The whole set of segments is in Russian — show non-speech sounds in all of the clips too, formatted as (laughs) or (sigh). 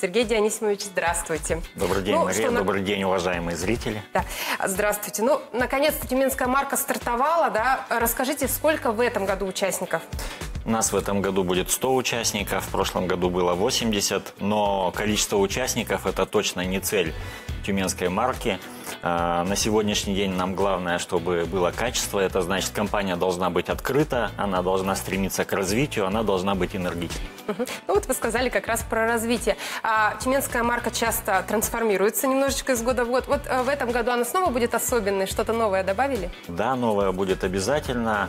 Сергей Дионисимович, здравствуйте. Добрый день, ну, Мария. Добрый на... день, уважаемые зрители. Да. Здравствуйте. Ну, наконец-то Тюменская марка стартовала, да? Расскажите, сколько в этом году участников? У нас в этом году будет 100 участников, в прошлом году было 80, но количество участников – это точно не цель тюменской марки. А, на сегодняшний день нам главное, чтобы было качество. Это значит, компания должна быть открыта, она должна стремиться к развитию, она должна быть энергичной. Угу. Ну вот вы сказали как раз про развитие. А, тюменская марка часто трансформируется немножечко из года в год. Вот а, в этом году она снова будет особенной? Что-то новое добавили? Да, новое будет обязательно.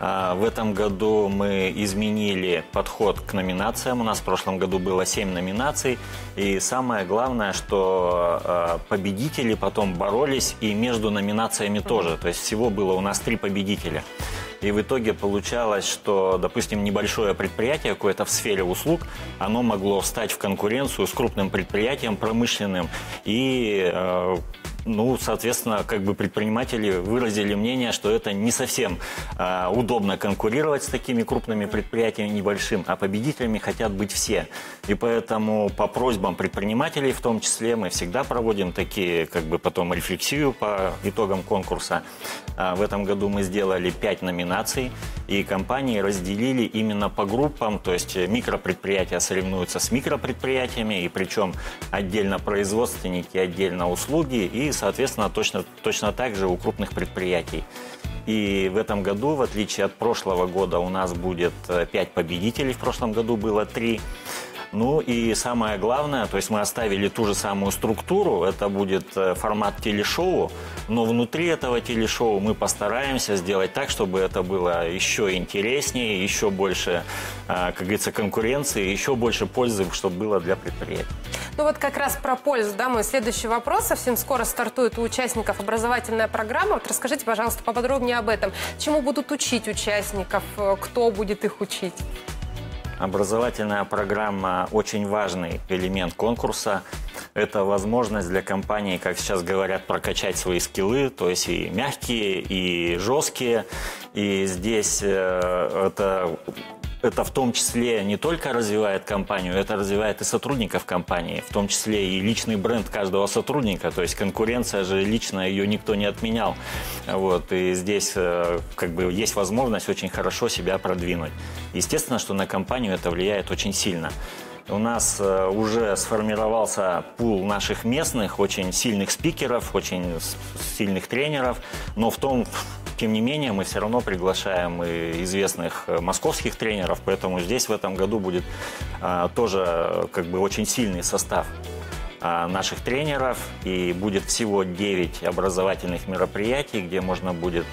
А, в этом году мы изменили подход к номинациям. У нас в прошлом году было 7 номинаций. И самое главное, что а, победители потом боролись и между номинациями тоже. То есть всего было у нас три победителя. И в итоге получалось, что, допустим, небольшое предприятие какое-то в сфере услуг, оно могло встать в конкуренцию с крупным предприятием промышленным и э, ну, соответственно, как бы предприниматели выразили мнение, что это не совсем э, удобно конкурировать с такими крупными предприятиями небольшим, а победителями хотят быть все. И поэтому по просьбам предпринимателей в том числе мы всегда проводим такие, как бы потом рефлексию по итогам конкурса. А в этом году мы сделали пять номинаций, и компании разделили именно по группам, то есть микропредприятия соревнуются с микропредприятиями, и причем отдельно производственники, отдельно услуги, и соответственно, точно, точно так же у крупных предприятий. И в этом году, в отличие от прошлого года, у нас будет 5 э, победителей. В прошлом году было 3. Ну и самое главное, то есть мы оставили ту же самую структуру, это будет э, формат телешоу, но внутри этого телешоу мы постараемся сделать так, чтобы это было еще интереснее, еще больше, э, как говорится, конкуренции, еще больше пользы, чтобы было для предприятий. Ну вот как раз про пользу, да, мой следующий вопрос. Совсем скоро стартует у участников образовательная программа. Вот расскажите, пожалуйста, поподробнее об этом. Чему будут учить участников? Э, кто будет их учить? Образовательная программа – очень важный элемент конкурса. Это возможность для компании, как сейчас говорят, прокачать свои скиллы, то есть и мягкие, и жесткие. И здесь э, это это в том числе не только развивает компанию, это развивает и сотрудников компании, в том числе и личный бренд каждого сотрудника. То есть конкуренция же личная, ее никто не отменял. Вот, и здесь э, как бы есть возможность очень хорошо себя продвинуть. Естественно, что на компанию это влияет очень сильно. У нас э, уже сформировался пул наших местных, очень сильных спикеров, очень сильных тренеров, но в том, тем не менее, мы все равно приглашаем и известных э, московских тренеров, поэтому здесь в этом году будет а, тоже как бы очень сильный состав а, наших тренеров, и будет всего 9 образовательных мероприятий, где можно будет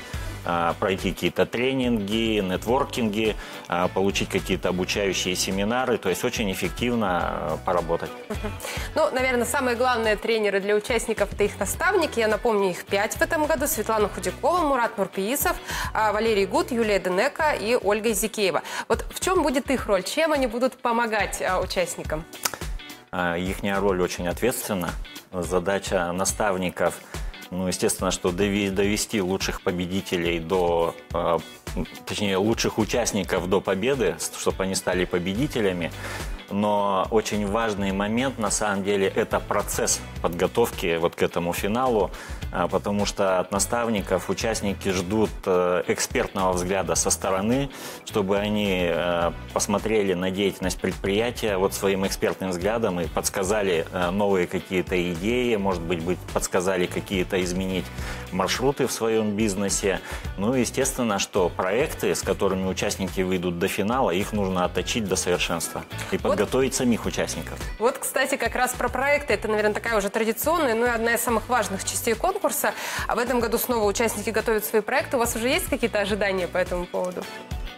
пройти какие-то тренинги, нетворкинги, а, получить какие-то обучающие семинары, то есть очень эффективно а, поработать. Ну, наверное, самые главные тренеры для участников – это их наставники. Я напомню, их пять в этом году. Светлана Худякова, Мурат Нурпиисов, Валерий Гуд, Юлия Денека и Ольга Зикеева. Вот в чем будет их роль? Чем они будут помогать участникам? Их роль очень ответственна. Задача наставников – ну, естественно, что довести лучших победителей до, а, точнее, лучших участников до победы, чтобы они стали победителями но очень важный момент на самом деле это процесс подготовки вот к этому финалу, а, потому что от наставников участники ждут э, экспертного взгляда со стороны, чтобы они э, посмотрели на деятельность предприятия вот своим экспертным взглядом и подсказали э, новые какие-то идеи, может быть, подсказали какие-то изменить маршруты в своем бизнесе. Ну, естественно, что проекты, с которыми участники выйдут до финала, их нужно отточить до совершенства и вот готовить самих участников. Вот, кстати, как раз про проекты. Это, наверное, такая уже традиционная, но и одна из самых важных частей конкурса. А в этом году снова участники готовят свои проекты. У вас уже есть какие-то ожидания по этому поводу?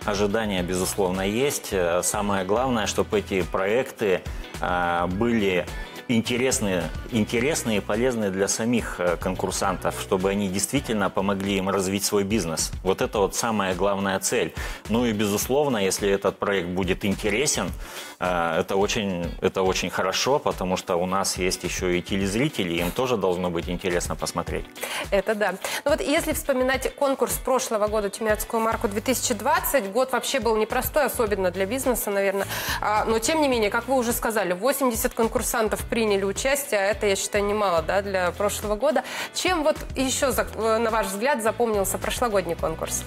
Ожидания, безусловно, есть. Самое главное, чтобы эти проекты э, были интересные, интересные и полезные для самих э, конкурсантов, чтобы они действительно помогли им развить свой бизнес. Вот это вот самая главная цель. Ну и, безусловно, если этот проект будет интересен, э, это очень, это очень хорошо, потому что у нас есть еще и телезрители, им тоже должно быть интересно посмотреть. Это да. Ну вот если вспоминать конкурс прошлого года «Тюменскую марку 2020», год вообще был непростой, особенно для бизнеса, наверное. А, но тем не менее, как вы уже сказали, 80 конкурсантов приняли участие, а это, я считаю, немало да, для прошлого года. Чем вот еще, на ваш взгляд, запомнился прошлогодний конкурс?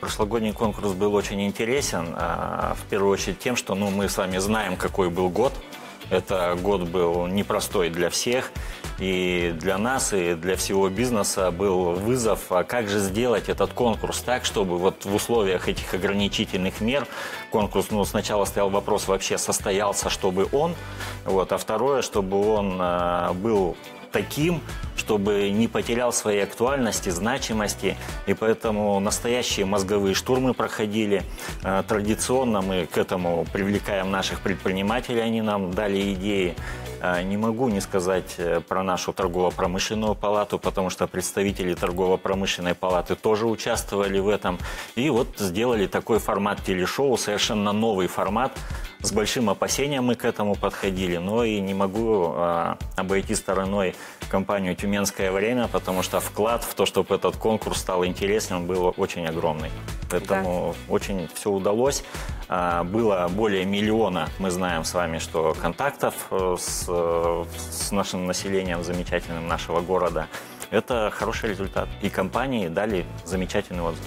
Прошлогодний конкурс был очень интересен, а, в первую очередь тем, что ну, мы с вами знаем, какой был год. Это год был непростой для всех. И для нас, и для всего бизнеса был вызов, а как же сделать этот конкурс так, чтобы вот в условиях этих ограничительных мер конкурс, ну, сначала стоял вопрос, вообще состоялся, чтобы он, вот, а второе, чтобы он э, был таким, чтобы не потерял своей актуальности, значимости. И поэтому настоящие мозговые штурмы проходили. Э, традиционно мы к этому привлекаем наших предпринимателей, они нам дали идеи. Э, не могу не сказать э, про нашу торгово-промышленную палату, потому что представители торгово-промышленной палаты тоже участвовали в этом. И вот сделали такой формат телешоу, совершенно новый формат. С большим опасением мы к этому подходили, но и не могу обойти стороной компанию «Тюменское время», потому что вклад в то, чтобы этот конкурс стал интересным, был очень огромный. Поэтому да. очень все удалось. А, было более миллиона, мы знаем с вами, что контактов э, с, э, с нашим населением замечательным нашего города. Это хороший результат. И компании дали замечательный отзыв.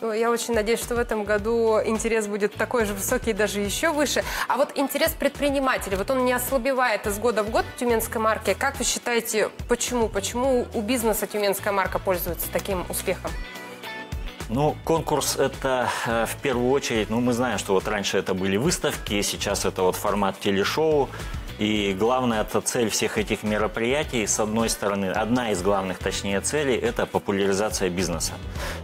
Ну, я очень надеюсь, что в этом году интерес будет такой же высокий, даже еще выше. А вот интерес предпринимателей, вот он не ослабевает из года в год тюменской марки. Как вы считаете, почему? Почему у бизнеса тюменская марка пользуется таким успехом? Ну, конкурс это э, в первую очередь, ну, мы знаем, что вот раньше это были выставки, сейчас это вот формат телешоу. И главная это цель всех этих мероприятий, с одной стороны, одна из главных, точнее, целей – это популяризация бизнеса.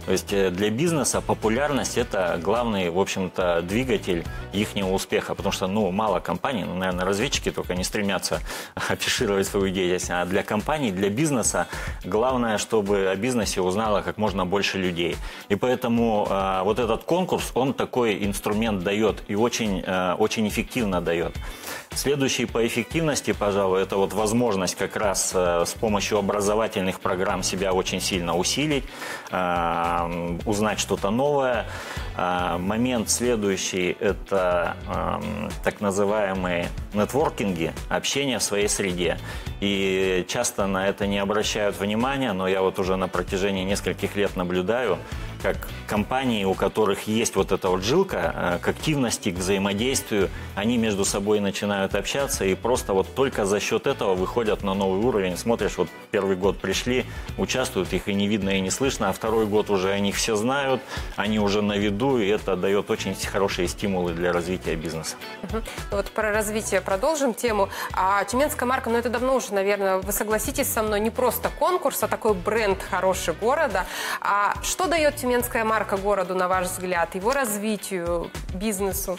То есть э, для бизнеса популярность – это главный, в общем-то, двигатель их успеха, потому что, ну, мало компаний, ну, наверное, разведчики только не стремятся (laughs) афишировать свою деятельность, а для компаний, для бизнеса главное, чтобы о бизнесе узнало как можно больше людей. И поэтому э, вот этот конкурс, он такой инструмент дает и очень, э, очень эффективно дает. Следующий по эффективности, пожалуй, это вот возможность как раз э, с помощью образовательных программ себя очень сильно усилить, э, узнать что-то новое. Э, момент следующий – это так называемые нетворкинги, общение в своей среде. И часто на это не обращают внимания, но я вот уже на протяжении нескольких лет наблюдаю, как компании, у которых есть вот эта вот жилка э, к активности, к взаимодействию, они между собой начинают общаться и просто вот только за счет этого выходят на новый уровень. Смотришь, вот первый год пришли, участвуют, их и не видно, и не слышно, а второй год уже они все знают, они уже на виду, и это дает очень хорошие стимулы для развития бизнеса. Вот про развитие продолжим тему. А Тюменская марка, ну это давно уже, наверное, вы согласитесь со мной, не просто конкурс, а такой бренд хороший города. А что дает Тюменская тюменская марка городу, на ваш взгляд, его развитию, бизнесу?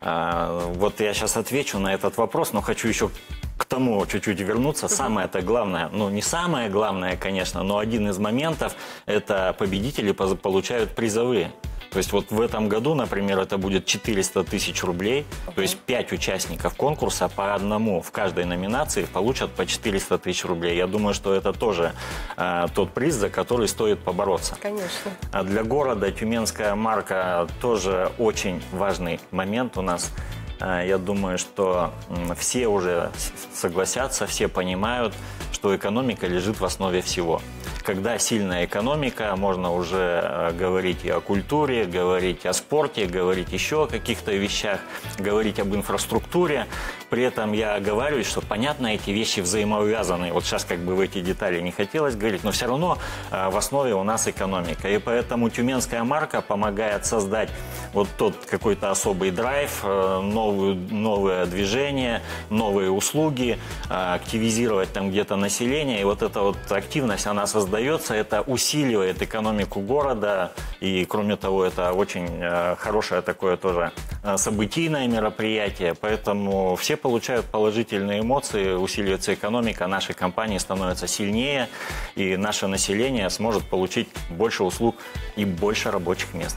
А, вот я сейчас отвечу на этот вопрос, но хочу еще к тому чуть-чуть вернуться. Самое это главное, ну не самое главное, конечно, но один из моментов – это победители получают призовые. То есть вот в этом году, например, это будет 400 тысяч рублей. Okay. То есть 5 участников конкурса по одному в каждой номинации получат по 400 тысяч рублей. Я думаю, что это тоже э, тот приз, за который стоит побороться. Конечно. А для города Тюменская марка тоже очень важный момент у нас. А, я думаю, что все уже согласятся, все понимают, что экономика лежит в основе всего когда сильная экономика, можно уже э, говорить и о культуре, говорить о спорте, говорить еще о каких-то вещах, говорить об инфраструктуре. При этом я оговариваюсь, что, понятно, эти вещи взаимоувязаны. Вот сейчас как бы в эти детали не хотелось говорить, но все равно э, в основе у нас экономика. И поэтому тюменская марка помогает создать вот тот какой-то особый драйв, э, новую, новое движение, новые услуги, э, активизировать там где-то население. И вот эта вот активность, она создается, это усиливает экономику города. И кроме того, это очень э, хорошее такое тоже событийное мероприятие. Поэтому все получают положительные эмоции, усиливается экономика, нашей компании становится сильнее, и наше население сможет получить больше услуг и больше рабочих мест.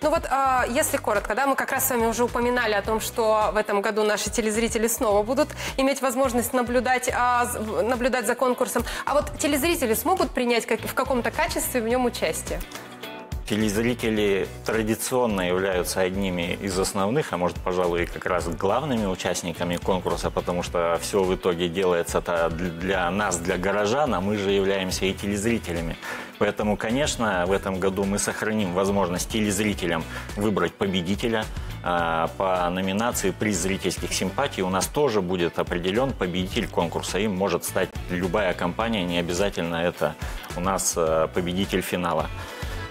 Ну вот, а, если коротко, да, мы как раз с вами уже упоминали о том, что в этом году наши телезрители снова будут иметь возможность наблюдать, а, наблюдать за конкурсом. А вот телезрители смогут принять в каком-то качестве в нем участие? Телезрители традиционно являются одними из основных, а может, пожалуй, как раз главными участниками конкурса, потому что все в итоге делается для нас, для горожан, а мы же являемся и телезрителями. Поэтому, конечно, в этом году мы сохраним возможность телезрителям выбрать победителя. А, по номинации «Приз зрительских симпатий» у нас тоже будет определен победитель конкурса. Им может стать любая компания, не обязательно это у нас а, победитель финала.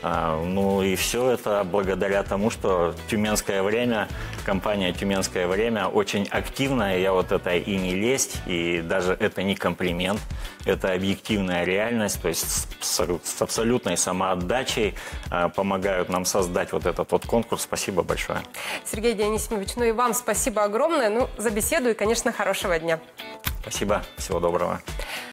А, ну и все это благодаря тому, что «Тюменское время», компания «Тюменское время» очень активная. Я вот это и не лезть, и даже это не комплимент. Это объективная реальность, то есть с, с абсолютной самоотдачей э, помогают нам создать вот этот вот конкурс. Спасибо большое. Сергей Дионисимович, ну и вам спасибо огромное ну, за беседу и, конечно, хорошего дня. Спасибо. Всего доброго.